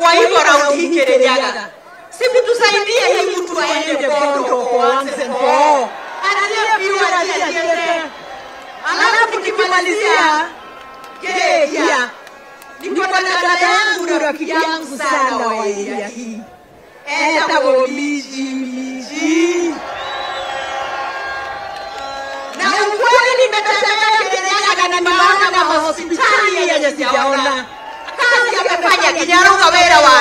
Kwa hivyo raundi hii Kirinyaga, si mtusaidie hii mtu aende Bondo kuanze all, aliyepiwa aliyetie. Alafu tukimalizia Geja, niko na dada yangu rafiki yangu sana wa area hii etagwo miji miji. Na ukweli nimetembea Kirinyaga na nimeona mahospitali yenye sijaona che gli era una vera varia.